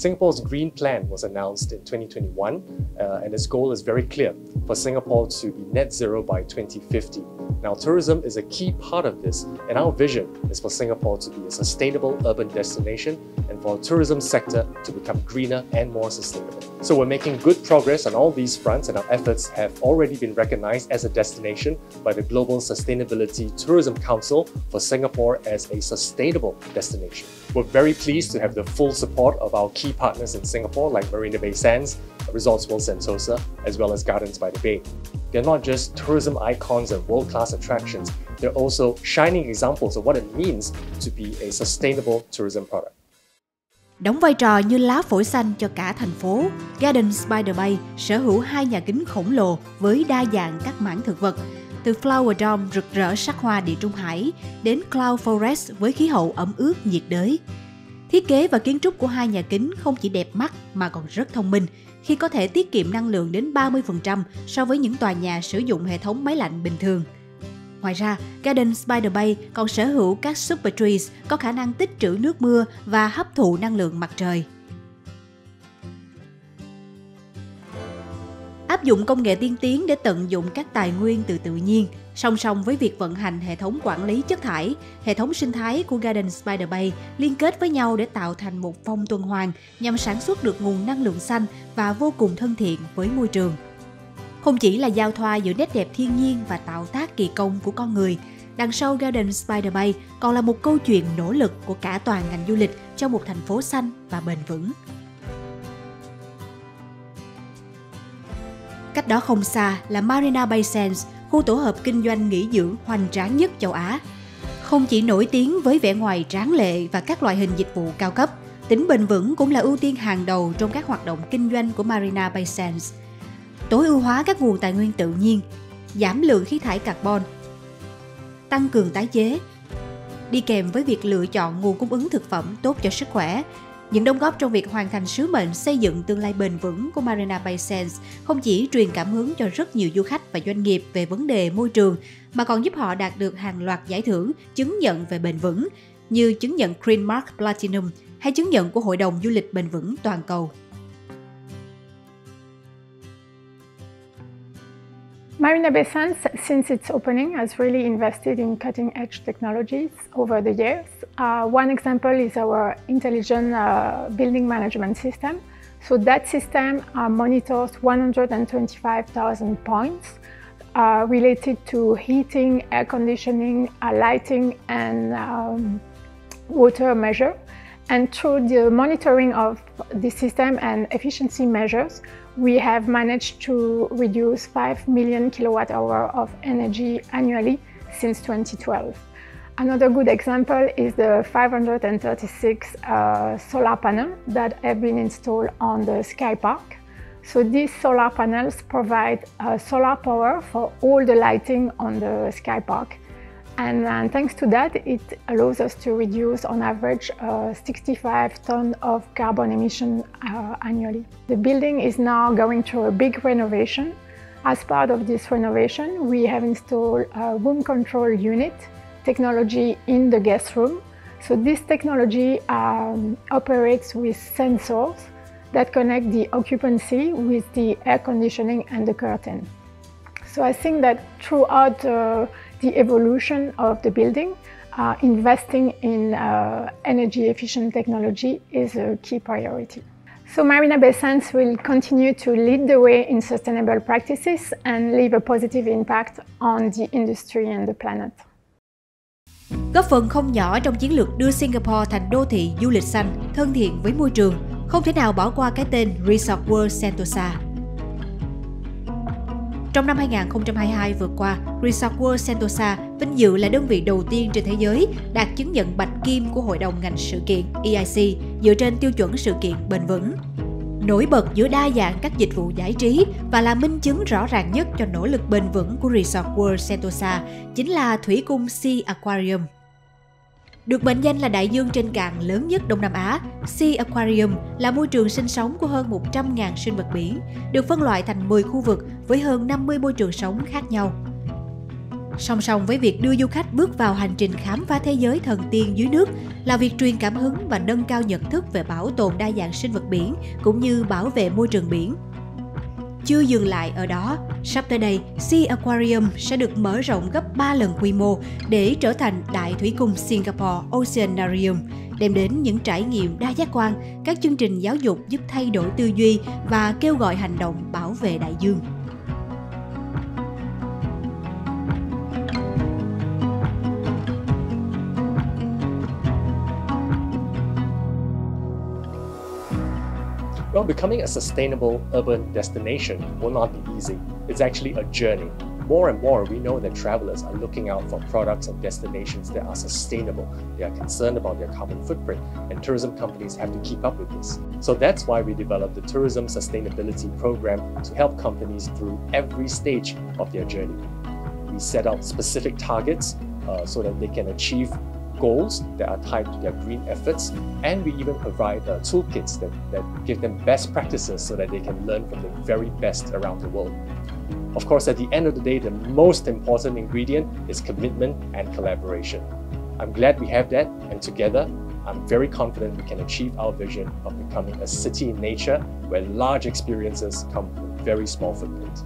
Singapore's Green Plan was announced in 2021, uh, and its goal is very clear for Singapore to be net zero by 2050. Now, tourism is a key part of this, and our vision is for Singapore to be a sustainable urban destination and for our tourism sector to become greener and more sustainable. So, we're making good progress on all these fronts, and our efforts have already been recognized as a destination by the Global Sustainability Tourism Council for Singapore as a sustainable destination. We're very pleased to have the full support of our key key partners in Singapore, like Marina Bay Sands, Resorts World Sentosa, as well as Gardens by the Bay. They're not just tourism icons and world class attractions, they're also shining examples of what it means to be a sustainable tourism product. Đóng vai trò như lá phổi xanh cho cả thành phố, Gardens by the Bay sở hữu hai nhà kính khổng lồ với đa dạng các mảng thực vật, từ Flower Dome rực rỡ sắc hoa địa trung hải đến Cloud Forest với khí hậu ẩm ướt nhiệt đới. Thiết kế và kiến trúc của hai nhà kính không chỉ đẹp mắt mà còn rất thông minh khi có thể tiết kiệm năng lượng đến 30% so với những tòa nhà sử dụng hệ thống máy lạnh bình thường. Ngoài ra, Garden Spider Bay còn sở hữu các super trees có khả năng tích trữ nước mưa và hấp thụ năng lượng mặt trời. Áp dụng công nghệ tiên tiến để tận dụng các tài nguyên từ tự nhiên, song song với việc vận hành hệ thống quản lý chất thải, hệ thống sinh thái của Garden Spider Bay liên kết với nhau để tạo thành một vòng tuần hoàn nhằm sản xuất được nguồn năng lượng xanh và vô cùng thân thiện với môi trường. Không chỉ là giao thoa giữa nét đẹp thiên nhiên và tạo tác kỳ công của con người, đằng sau Garden Spider Bay còn là một câu chuyện nỗ lực của cả toàn ngành du lịch cho một thành phố xanh và bền vững. Cách đó không xa là Marina Bay Sands, khu tổ hợp kinh doanh nghỉ dưỡng hoành tráng nhất châu Á. Không chỉ nổi tiếng với vẻ ngoài tráng lệ và các loại hình dịch vụ cao cấp, tính bền vững cũng là ưu tiên hàng đầu trong các hoạt động kinh doanh của Marina Bay Sands. Tối ưu hóa các nguồn tài nguyên tự nhiên, giảm lượng khí thải carbon, tăng cường tái chế, đi kèm với việc lựa chọn nguồn cung ứng thực phẩm tốt cho sức khỏe, những đóng góp trong việc hoàn thành sứ mệnh xây dựng tương lai bền vững của Marina Bay Sands không chỉ truyền cảm hứng cho rất nhiều du khách và doanh nghiệp về vấn đề môi trường, mà còn giúp họ đạt được hàng loạt giải thưởng chứng nhận về bền vững như chứng nhận Green Mark Platinum hay chứng nhận của Hội đồng Du lịch Bền vững toàn cầu. Marina Bay Sands, since its opening, has really invested in cutting edge technologies over the years. Uh, one example is our intelligent uh, building management system. So that system uh, monitors 125,000 points uh, related to heating, air conditioning, uh, lighting, and um, water measure. And through the monitoring of the system and efficiency measures, we have managed to reduce 5 million kilowatt hour of energy annually since 2012. Another good example is the 536 uh, solar panels that have been installed on the Sky Park. So these solar panels provide uh, solar power for all the lighting on the Sky Park and, and, thanks to that, it allows us to reduce on average uh, 65 tons of carbon emission uh, annually. The building is now going through a big renovation. As part of this renovation, we have installed a room control unit technology in the guest room. So this technology um, operates with sensors that connect the occupancy with the air conditioning and the curtain. So I think that throughout uh, the evolution of the building, uh, investing in uh, energy efficient technology is a key priority. So Marina Bay Sands will continue to lead the way in sustainable practices and leave a positive impact on the industry and the planet. Góp phần không nhỏ trong chiến lược đưa Singapore thành đô thị du lịch xanh, thân thiện với môi trường, không thể nào bỏ qua cái tên Resort World Sentosa. Trong năm 2022 vừa qua, Resort World Sentosa vinh dự là đơn vị đầu tiên trên thế giới đạt chứng nhận bạch kim của Hội đồng ngành sự kiện EIC dựa trên tiêu chuẩn sự kiện bền vững. Nổi bật giữa đa dạng các dịch vụ giải trí và là minh chứng rõ ràng nhất cho nỗ lực bền vững của Resort World Sentosa chính là Thủy cung Sea Aquarium. Được mệnh danh là đại dương trên cạn lớn nhất Đông Nam Á, Sea Aquarium là môi trường sinh sống của hơn 100.000 sinh vật biển, được phân loại thành 10 khu vực với hơn 50 môi trường sống khác nhau. Song song với việc đưa du khách bước vào hành trình khám phá thế giới thần tiên dưới nước là việc truyền cảm hứng và nâng cao nhận thức về bảo tồn đa dạng sinh vật biển cũng như bảo vệ môi trường biển. Chưa dừng lại ở đó, sắp tới đây, Sea Aquarium sẽ được mở rộng gấp 3 lần quy mô để trở thành Đại Thủy Cung Singapore Oceanarium, đem đến những trải nghiệm đa giác quan, các chương trình giáo dục giúp thay đổi tư duy và kêu gọi hành động bảo vệ đại dương. Well, becoming a sustainable urban destination will not be easy. It's actually a journey. More and more, we know that travelers are looking out for products and destinations that are sustainable. They are concerned about their carbon footprint, and tourism companies have to keep up with this. So that's why we developed the Tourism Sustainability Program to help companies through every stage of their journey. We set out specific targets uh, so that they can achieve goals that are tied to their green efforts, and we even provide uh, toolkits that, that give them best practices so that they can learn from the very best around the world. Of course, at the end of the day, the most important ingredient is commitment and collaboration. I'm glad we have that, and together, I'm very confident we can achieve our vision of becoming a city in nature where large experiences come with very small footprint.